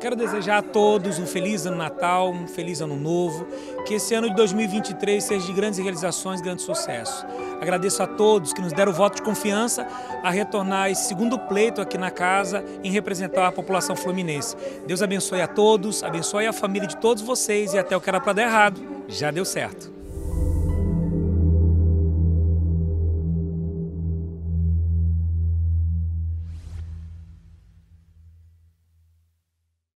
Quero desejar a todos um feliz ano Natal, um feliz ano novo, que esse ano de 2023 seja de grandes realizações, grande sucesso. Agradeço a todos que nos deram o voto de confiança a retornar esse segundo pleito aqui na casa em representar a população fluminense. Deus abençoe a todos, abençoe a família de todos vocês e até o que era para dar errado, já deu certo.